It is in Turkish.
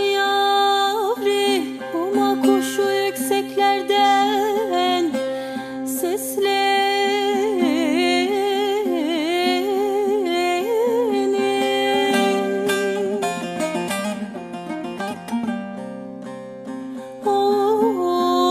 yavri Uma kuşu yükseklerden seslenin oh, oh,